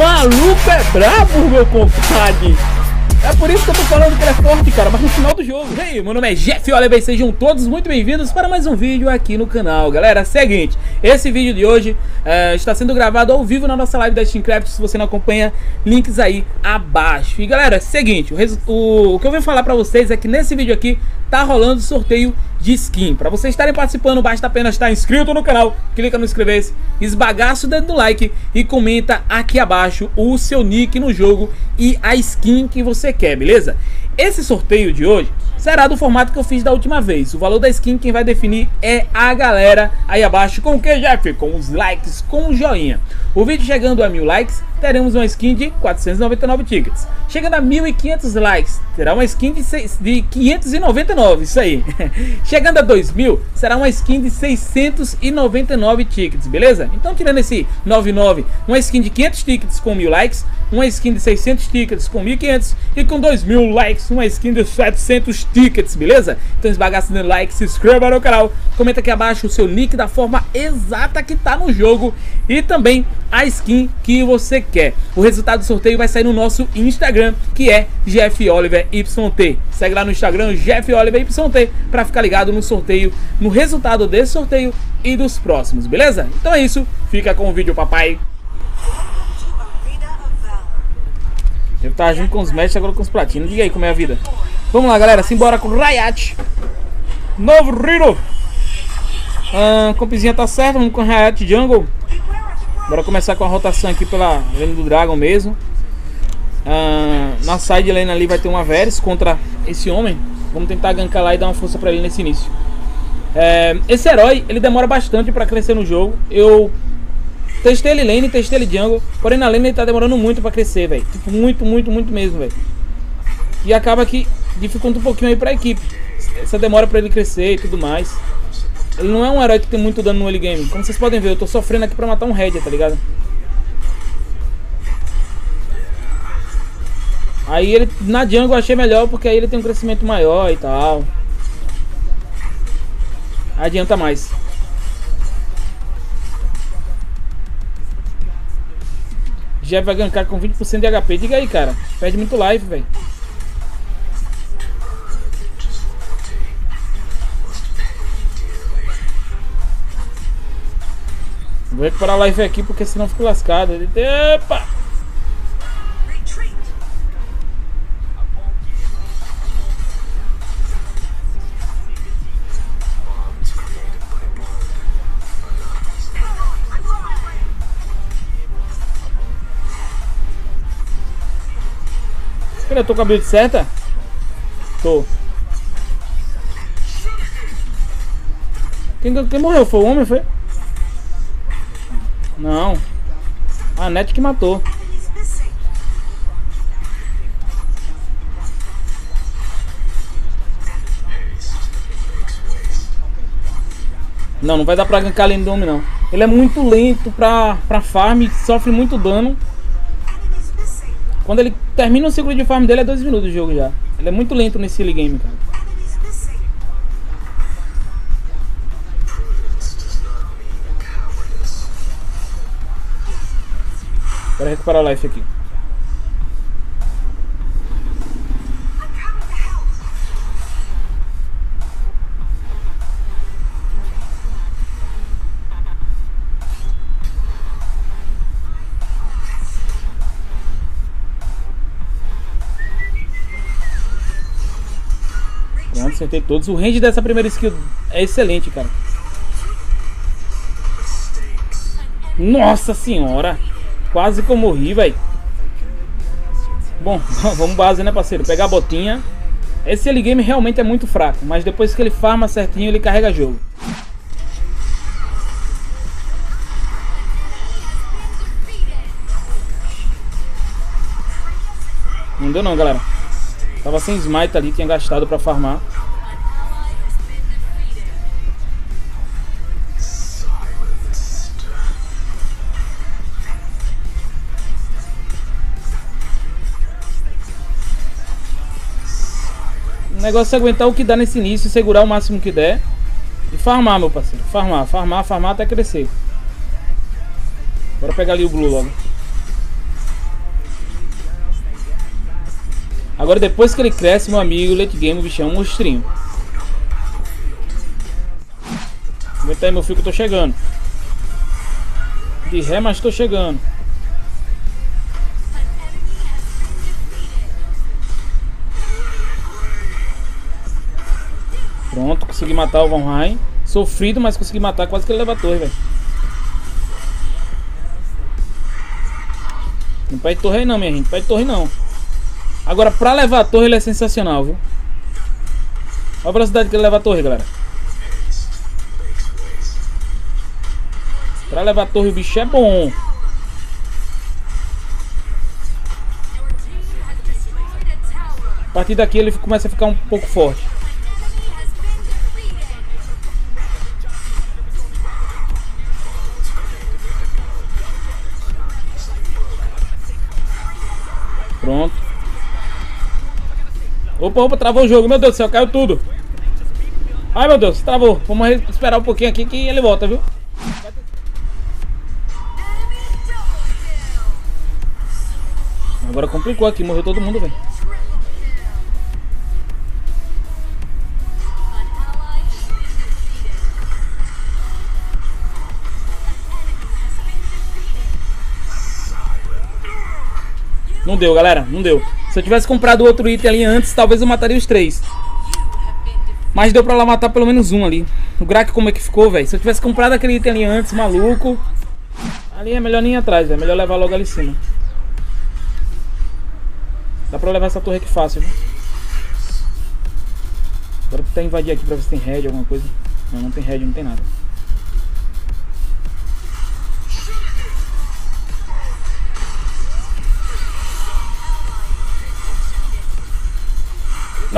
Maluco é brabo, meu compadre. É por isso que eu tô falando que ele é forte, cara, mas no final do jogo. E aí, meu nome é Jeff Oliver sejam todos muito bem-vindos para mais um vídeo aqui no canal. Galera, seguinte, esse vídeo de hoje é, está sendo gravado ao vivo na nossa live da Steamcraft, se você não acompanha, links aí abaixo. E galera, seguinte, o, o, o que eu venho falar para vocês é que nesse vídeo aqui tá rolando sorteio de skin. Para vocês estarem participando, basta apenas estar inscrito no canal, clica no inscrever-se, esbagaça o dedo no like e comenta aqui abaixo o seu nick no jogo e a skin que você quer, beleza? Esse sorteio de hoje será do formato que eu fiz da última vez. O valor da skin quem vai definir é a galera aí abaixo. Com o que, Jeff? Com os likes, com o joinha. O vídeo chegando a mil likes, teremos uma skin de 499 tickets. Chegando a 1.500 likes, terá uma skin de, de 599, isso aí. Chegando a 2.000, será uma skin de 699 tickets, beleza? Então tirando esse 99, uma skin de 500 tickets com 1.000 likes, uma skin de 600 tickets com 1.500 e com 2.000 likes, uma skin de 700 tickets, beleza? Então esbagaça no like, se inscreva no canal, comenta aqui abaixo o seu nick da forma exata que tá no jogo e também a skin que você quer. O resultado do sorteio vai sair no nosso Instagram, que é GFOliverYT. Segue lá no Instagram, GFOliverYT, para ficar ligado no sorteio, no resultado desse sorteio e dos próximos, beleza? Então é isso, fica com o vídeo, papai. Eu tava junto com os mestres, agora com os platinos. Diga aí como é a vida. Vamos lá, galera. Simbora com o Riot. Novo Riro. Ah, compizinha tá certo. Vamos com o Riot Jungle. Bora começar com a rotação aqui pela lane do Dragon mesmo. Ah, na side lane ali vai ter uma Varys contra esse homem. Vamos tentar gankar lá e dar uma força pra ele nesse início. É, esse herói, ele demora bastante pra crescer no jogo. Eu testei ele lane, testei ele jungle. Porém na lane ele tá demorando muito pra crescer, velho. Tipo, muito, muito, muito mesmo, velho. E acaba que dificulta um pouquinho aí pra equipe. Essa demora pra ele crescer e tudo mais. Ele não é um herói que tem muito dano no early game. Como vocês podem ver, eu tô sofrendo aqui pra matar um Red, tá ligado? Aí ele, na jungle eu achei melhor porque aí ele tem um crescimento maior e tal. Adianta mais. Já vai gankar com 20% de HP. Diga aí, cara. Perde muito life, velho. Vou recuperar a live aqui porque senão fico lascado. Epa! Eu tô com a build certa? Tô. Quem, quem morreu? Foi o homem, foi? Não. A net que matou. Não, não vai dar pra gankar Lindome não. Ele é muito lento pra, pra farm, sofre muito dano. Quando ele termina o ciclo de farm dele é 2 minutos de jogo já. Ele é muito lento nesse early game, cara. Bora recuperar a life aqui. Acertei todos. O range dessa primeira skill é excelente, cara. Nossa senhora! Quase que eu morri, velho. Bom, vamos base, né, parceiro? Pegar a botinha. Esse early game realmente é muito fraco, mas depois que ele farma certinho, ele carrega jogo. Não deu não, galera. Tava sem smite ali, tinha gastado pra farmar. O negócio é aguentar o que dá nesse início, segurar o máximo que der. E farmar, meu parceiro. Farmar, farmar, farmar até crescer. Bora pegar ali o Blue logo. Agora depois que ele cresce, meu amigo, late game, o bichão é um monstrinho. Aguenta aí, meu filho, que eu tô chegando. De ré, mas tô chegando. Pronto, consegui matar o Von Rhein. Sofrido, mas consegui matar. Quase que ele leva a torre, velho. Não pede torre aí não, minha gente. Não pede torre não. Agora, pra levar a torre, ele é sensacional, viu? Olha a velocidade que ele leva a torre, galera. Pra levar a torre, o bicho é bom. A partir daqui ele começa a ficar um pouco forte. Opa, opa, travou o jogo. Meu Deus do céu, caiu tudo. Ai, meu Deus, travou. Vamos esperar um pouquinho aqui que ele volta, viu? Agora complicou aqui, morreu todo mundo, velho. Não deu, galera. Não deu. Se eu tivesse comprado outro item ali antes, talvez eu mataria os três. Mas deu pra lá matar pelo menos um ali. O Grak como é que ficou, velho? Se eu tivesse comprado aquele item ali antes, maluco. Ali é melhor nem ir atrás, velho. Melhor levar logo ali em cima. Dá pra levar essa torre aqui fácil, viu? Agora tentar invadir aqui pra ver se tem red, alguma coisa. Não, não tem red, não tem nada.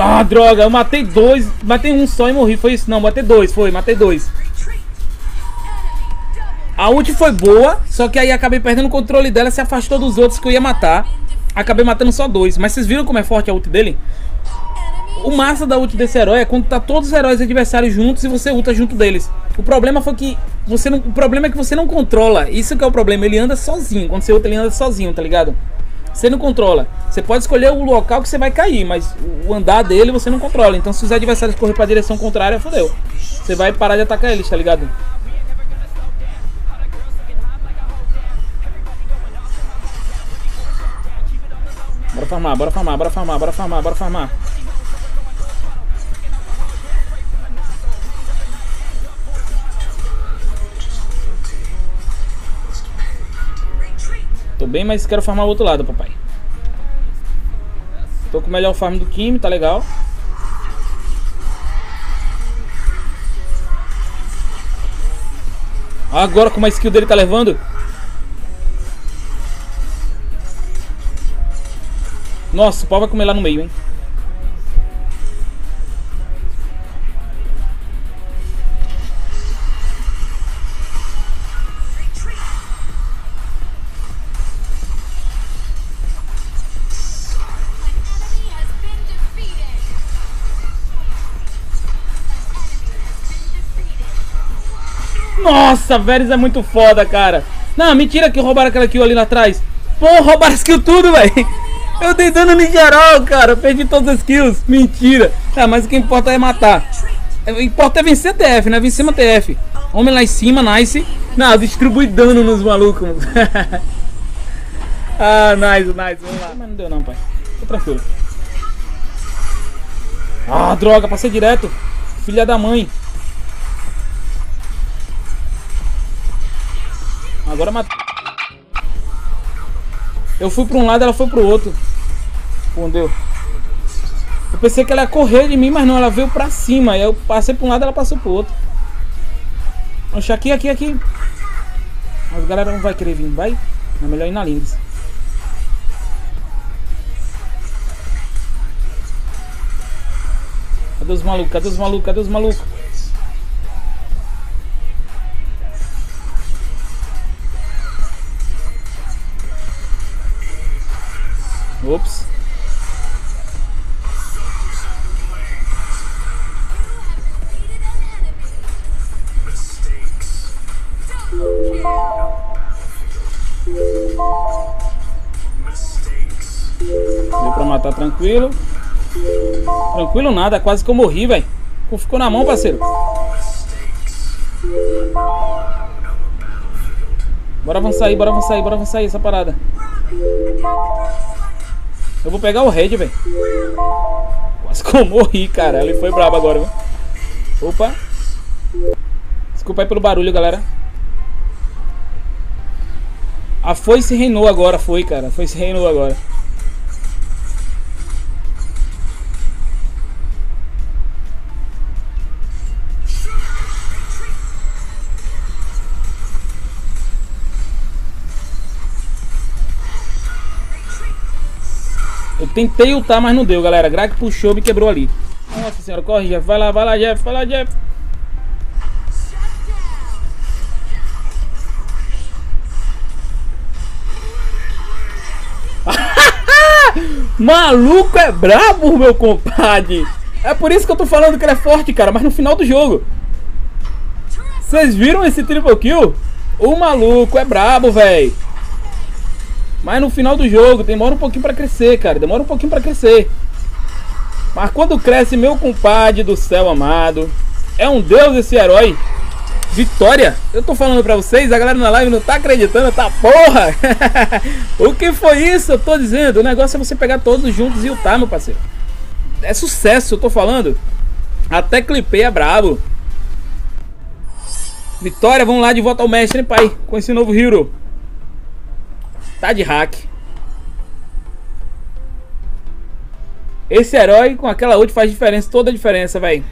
Ah, droga, eu matei dois, matei um só e morri, foi isso? Não, matei dois, foi, matei dois. A ult foi boa, só que aí acabei perdendo o controle dela, se afastou dos outros que eu ia matar. Acabei matando só dois, mas vocês viram como é forte a ult dele? O massa da ult desse herói é quando tá todos os heróis adversários juntos e você ulta junto deles. O problema foi que você não, o problema é que você não controla. Isso que é o problema, ele anda sozinho. Quando você ulta, ele anda sozinho, tá ligado? Você não controla. Você pode escolher o local que você vai cair, mas o andar dele você não controla. Então se os adversários correr pra direção contrária, fodeu. Você vai parar de atacar eles, tá ligado? Bora farmar, bora farmar, bora farmar, bora farmar, bora farmar. Tô bem, mas quero farmar o outro lado, papai. Tô com o melhor farm do Kim, tá legal. Agora como a skill dele tá levando. Nossa, o pau vai comer lá no meio, hein. Nossa, Veres é muito foda, cara. Não, mentira que roubaram aquela kill ali lá atrás. Pô, roubaram as kills tudo, velho. Eu dei dano no geral, cara. Perdi todas as kills. Mentira. Ah, mas o que importa é matar. O que importa é vencer a TF, né? Vencer uma TF. Homem lá em cima, nice. Não, distribui dano nos malucos. ah, nice, nice. Vamos lá. Mas não deu não, pai. Tô tranquilo. Ah, droga, passei direto. Filha da mãe. Agora matei. Eu fui pra um lado, ela foi pro outro. Escondeu. Eu pensei que ela ia correr de mim, mas não, ela veio pra cima. Eu passei pra um lado, ela passou pro outro. Oxe, aqui, aqui, aqui. Mas a galera não vai querer vir, vai? É melhor ir na Lynx. Cadê os malucos? Cadê os malucos? Cadê os malucos? Deu pra matar tranquilo. Tranquilo nada, quase que eu morri, velho. Ficou na mão, parceiro. Bora avançar aí, bora avançar aí, bora avançar aí essa parada. Eu vou pegar o Red, velho. Quase que eu morri, cara. Ele foi brabo agora, viu? Opa. Desculpa aí pelo barulho, galera. A foice reinou agora, foi, cara. A foice reinou agora. Tentei ultar, mas não deu, galera. Greg puxou, me quebrou ali. Nossa senhora, corre, Jeff. Vai lá, vai lá, Jeff. Vai lá, Jeff. Maluco é brabo, meu compadre. É por isso que eu tô falando que ele é forte, cara. Mas no final do jogo. Vocês viram esse triple kill? O maluco é brabo, velho. Mas no final do jogo, demora um pouquinho pra crescer, cara. Demora um pouquinho pra crescer. Mas quando cresce, meu compadre do céu amado. É um deus esse herói. Vitória! Eu tô falando pra vocês, a galera na live não tá acreditando, tá porra! o que foi isso? Eu tô dizendo, o negócio é você pegar todos juntos e ultar, meu parceiro. É sucesso, eu tô falando. Até clipei é brabo. Vitória, vamos lá de volta ao mestre, hein, pai? Com esse novo hero. Tá de hack. Esse herói com aquela ult faz diferença, toda a diferença, velho.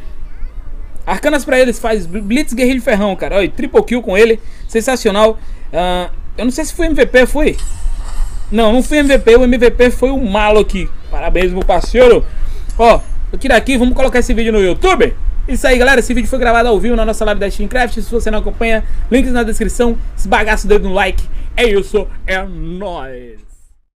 Arcanas pra eles faz Blitz Guerrilho Ferrão, cara. Olha, triple kill com ele. Sensacional. Uh, eu não sei se foi MVP, foi? Não, não foi MVP. O MVP foi o Malo aqui. Parabéns, meu parceiro. Ó, eu tiro aqui, vamos colocar esse vídeo no YouTube. Isso aí, galera. Esse vídeo foi gravado ao vivo na nossa live da Steamcraft. Se você não acompanha, links na descrição. Esbagaça o dedo no like. É isso. É nóis.